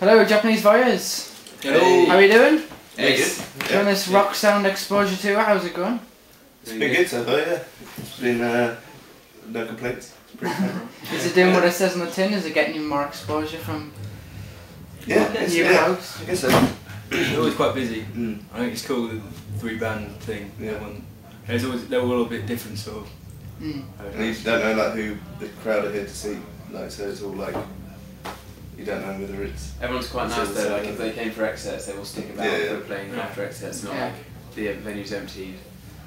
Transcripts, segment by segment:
Hello, Japanese Voyeurs. Hello. How are you doing? Yes. Doing this rock sound exposure tour. How's it going? It's been good so far, yeah. It's been uh, no complaints. It's pretty. Is it doing what it says on the tin? Is it getting you more exposure from Yeah, new yeah. crowds? I guess so. It's always quite busy. Mm. I think it's cool the three band thing. Yeah. Everyone, and it's always they're all a bit different, so. Mm. And you don't know like who the crowd are here to see. Like so, it's all like you don't know whether it's Everyone's quite nice though. Like if they came for Xcerts, they will stick about Yeah, yeah. for playing Yeah. after Xcerts. Not Yeah. like the venue's emptied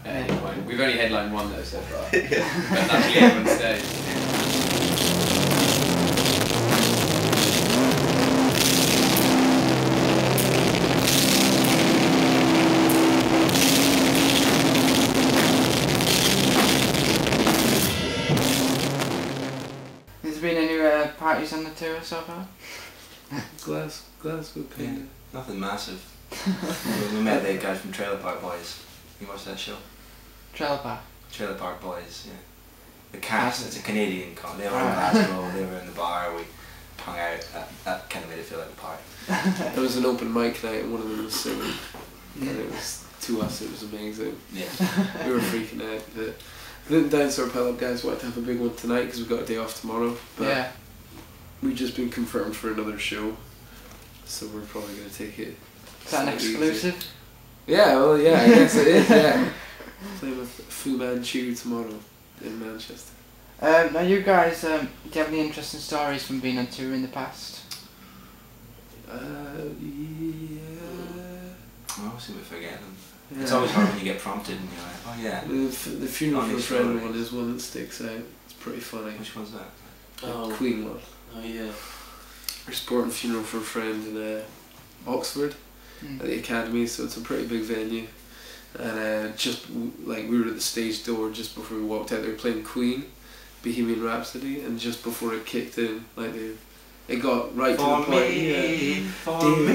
at any point. We've only headlined one though so far, yeah. but luckily everyone stayed. Has there been any uh, parties on the tour so far? Glass, Glasgow Yeah, nothing massive. we we met the guys from Trailer Park Boys. You watched that show? Trailer Park. Trailer Park Boys, yeah. The cast, it's a Canadian con. They were in ah. Glasgow, they were in the bar, we hung out. That, that kind of made it feel like a party. There was an open mic night and one of them was singing. And it was to us it was amazing. Yeah. We were freaking out. The, the Dinosaur Pile-up guys wanted to have a big one tonight because we've got a day off tomorrow. But Yeah. We've just been confirmed for another show. So we're probably going to take it. Is that an slightly easy. exclusive? Yeah, well, yeah, I guess it is, yeah. Playing with Fu Manchu tomorrow in Manchester. Um, now you guys, um, do you have any interesting stories from being on tour in the past? Uh, yeah. Well, obviously we forget them. yeah. It's always hard when you get prompted and you're like, oh yeah. The, f- the funeral Funny for a friend one is one that sticks out. It's pretty funny. Which one's that? The Oh. Queen one. Oh yeah. We're supporting Funeral for a Friend in uh, Oxford Mm. at the academy, so it's a pretty big venue. And uh, just like we were at the stage door just before we walked out, they were playing Queen, Bohemian Rhapsody, and just before it kicked in, like they, it got right to the point. yeah. for Ding.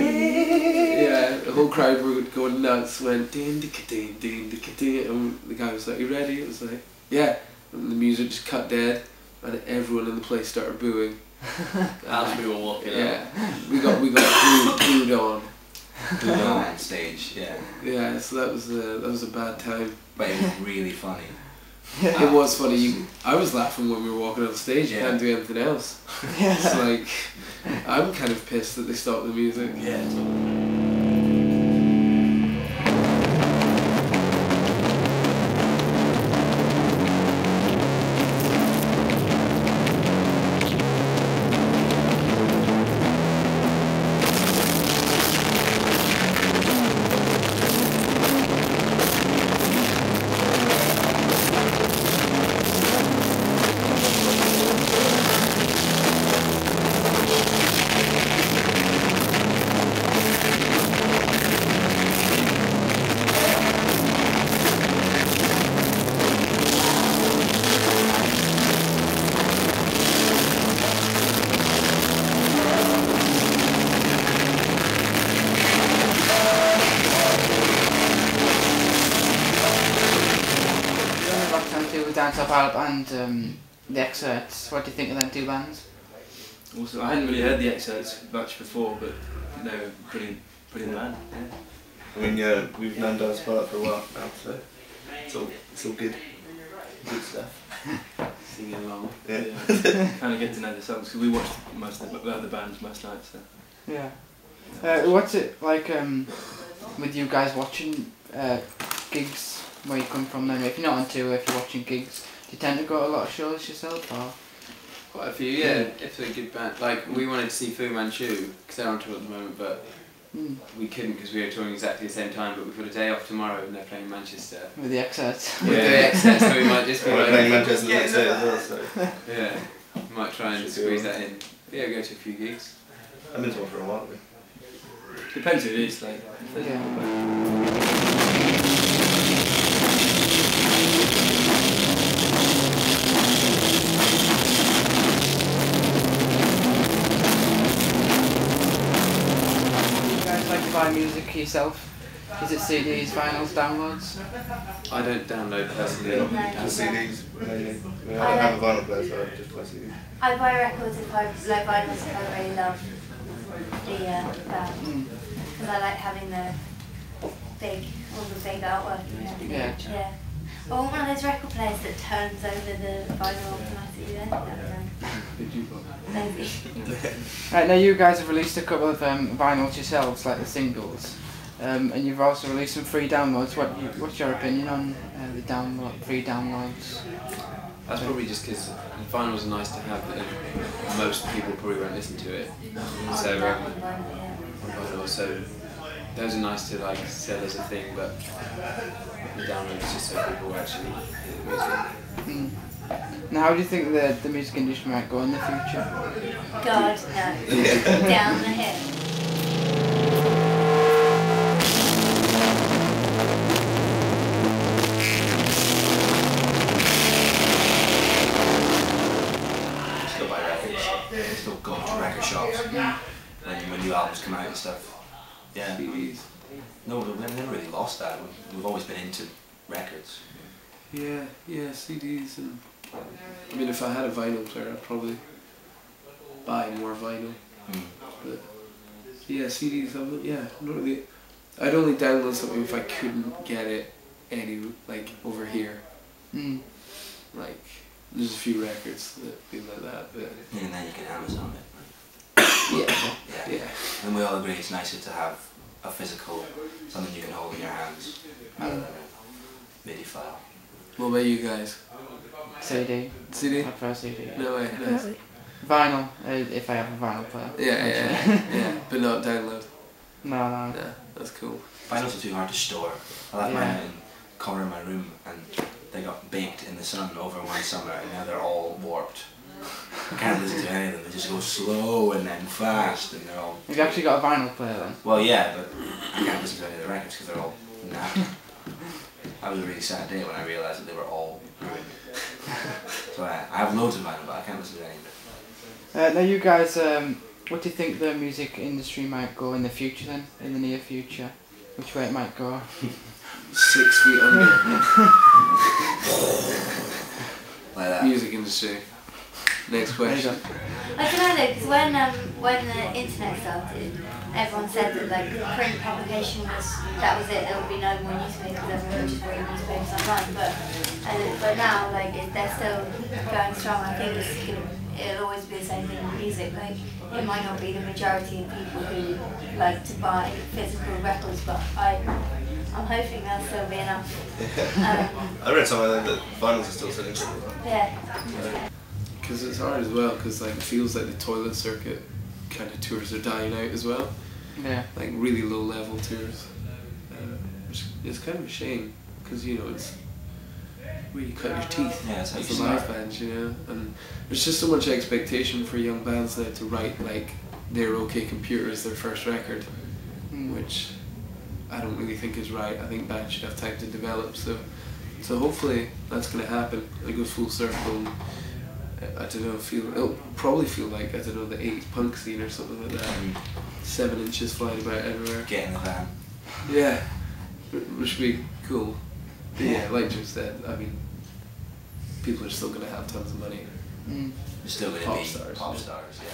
Yeah, the whole crowd were going nuts. Went ding ding ding ding ding ding, and the guy was like, "You ready?" It was like, "Yeah." And the music just cut dead, and everyone in the place started booing. As we were walking out. Yeah, we got we got booed, booed on. Booed on stage, yeah. Yeah, so that was a that was a bad time. But it was really funny. Yeah. It was funny. You, I was laughing when we were walking on stage. You Yeah. can't do anything else. Yeah. It's Yeah. like I'm kind of pissed that they stopped the music. Yeah. Sound tour with Dance Up Alp and um, the Xcerts. What do you think of them two bands? Also, I hadn't really heard the Xcerts much before, but they were brilliant, brilliant band. Yeah. I mean, yeah, we've known Dance Part for a while now, so it's all it's all good. Good stuff. Singing along. Yeah. kind of get to know the songs because we watched most of the other bands most nights. So. Yeah. Uh, what's it like um, with you guys watching uh, gigs where you come from then? If you're not on tour, if you're watching gigs, do you tend to go to a lot of shows yourself or? Quite a few, yeah. If they're a good band, like we wanted to see Fu Manchu because they're on tour at the moment, but Mm, we couldn't because we were touring exactly the same time. But we've got a day off tomorrow and they're playing Manchester. with the Xcerts. With the excess, so we might just be We're like, playing Manchester the next day as well, so yeah, we might try and Should squeeze that in. Yeah, go to a few gigs. I've been to one for a while. Depends who it is. Like, Yeah. Buy music yourself? Is it CDs, vinyls, downloads? I don't download personally. Yeah, just CDs mainly. I, mean, I don't have a vinyl player, so I just play CDs. I buy records if I like vinyls if I really love the uh, band Mm. because I like having the big, all the big artwork and. Yeah. Yeah. I want one of those record players that turns over the vinyl automatically. Then that would Did you go? Right now, you guys have released a couple of um, vinyls yourselves, like the singles, um, and you've also released some free downloads. What what's your opinion on uh, the download free downloads? That's probably just because the vinyls are nice to have, and most people probably won't listen to it. So, That um, one, yeah. so those are nice to like sell as a thing, but the download is just so people actually hear the music. Mm. Now, how do you think the the music industry might go in the future? God, no. Down the hill. Shops when, when new albums come out and stuff. Yeah. CDs. No, we've never really lost that. We've, we've always been into records. Yeah, yeah, CDs and. I mean, if I had a vinyl player, I'd probably buy more vinyl. Mm. But yeah, CDs. I would, yeah, not really. I'd only download something if I couldn't get it any like over here. Mm. Like there's a few records that be like that, but And then you can Amazon it. Yeah, Yeah. yeah. And we all agree it's nicer to have a physical, something you can hold in your hands, rather than a MIDI file. What about you guys? CD. CD? I prefer CD. No way. Nice. Vinyl, uh, if I have a vinyl player. Yeah, yeah, yeah, yeah. But not download. No, no. Yeah, that's cool. Vinyls are too hard to store. I left Yeah. mine in the corner of my room and they got baked in the sun over one summer and now they're all warped. I can't listen to any of them, they just go slow and then fast and they're all... You've actually got a vinyl player then? Well, yeah, but I can't listen to any of the records because they're all napped. That was a really sad day when I realised that they were all ruined. so I, I have loads of vinyl, but I can't listen to any of it. Uh, now, you guys, um, what do you think the music industry might go in the future then? In the near future? Which way it might go? Six feet under. Like that. Music industry. Next There you go. question. I don't know though, because when um, when the internet started, everyone said that like print publication was that was it. There would be no more newspapers. Everyone would just read newspapers online. But and, but now like it, they're still going strong. I think it's gonna, it'll always be the same thing with music. Like it might not be the majority of people who like to buy physical records, but I I'm hoping there'll still be enough. Um, I read somewhere that vinyls are still selling pretty well. yeah. Because it's hard as well, because like it feels like the toilet circuit kind of tours are dying out as well. Yeah. Like really low level tours. Uh, which is kind of a shame, because you know, it's where you cut your teeth Yeah, it's how as a live start. band, you know? And there's just so much expectation for young bands now to write like their OK Computer as their first record, Mm. which I don't really think is right. I think bands should have time to develop. So, so hopefully that's going to happen. It goes full circle. And, I don't know, feel it'll probably feel like I don't know the eight punk scene or something like that. Mm. Seven inches flying about everywhere. Get in the van. Yeah, which would be cool. But yeah, like Jim said, I mean, people are still gonna have tons of money. Mm. They're still gonna pop be stars, pop stars. Yeah.